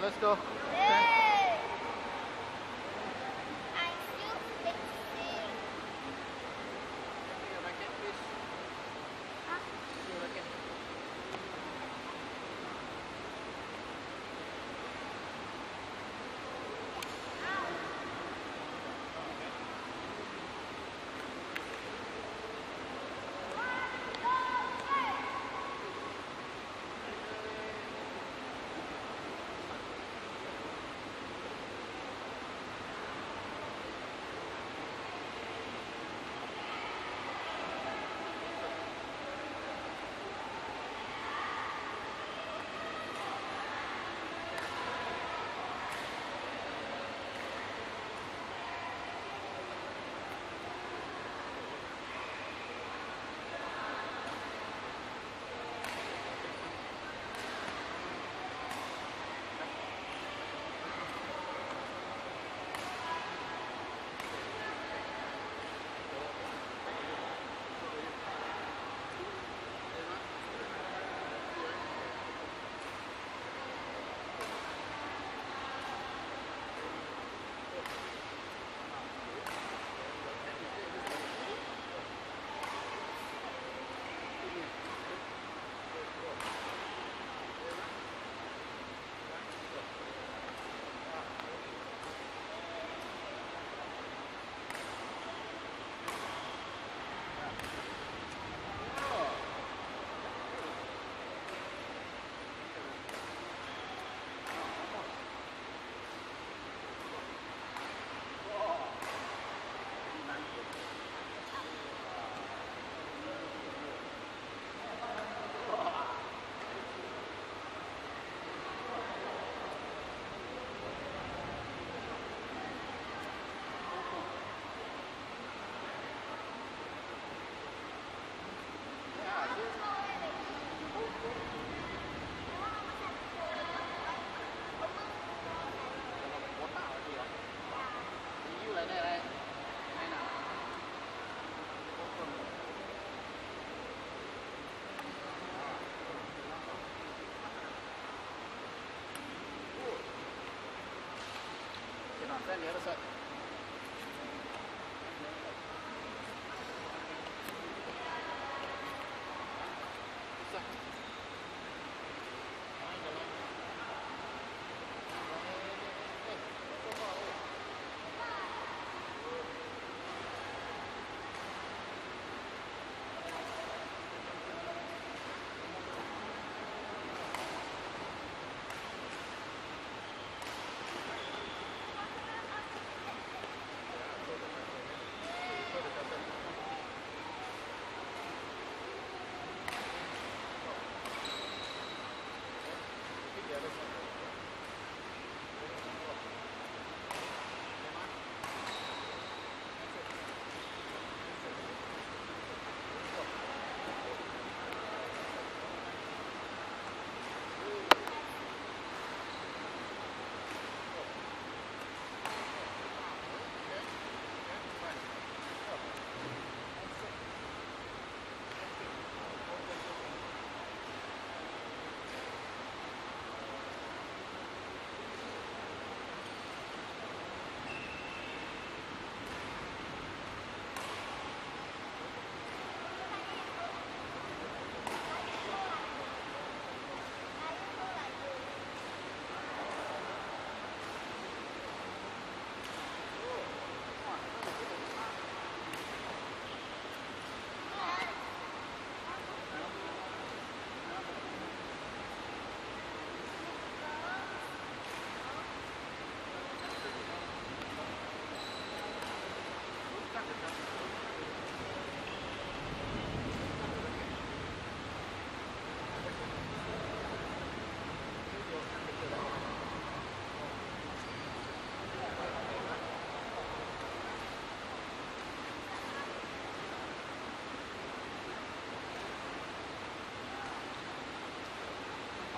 Let's go. Then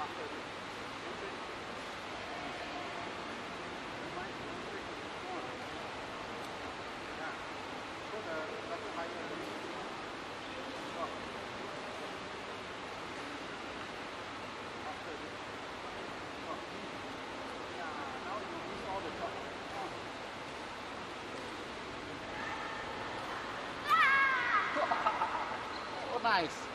Oh, nice.